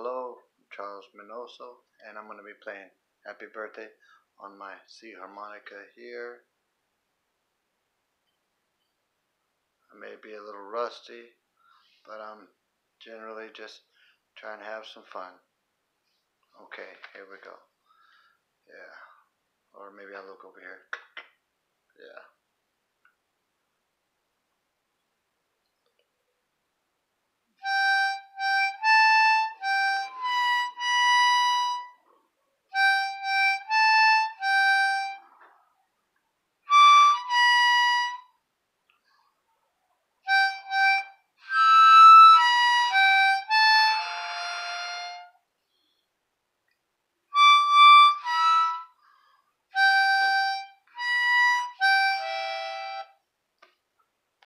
Hello, I'm Charles Minoso, and I'm going to be playing Happy Birthday on my C harmonica here. I may be a little rusty, but I'm generally just trying to have some fun. Okay, here we go. Yeah. Or maybe I'll look over here.